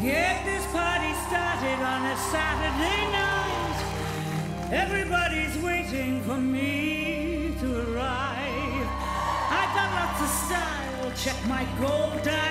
Get this party started on a Saturday night. Everybody's waiting for me to arrive. I've got lots of style. Check my gold.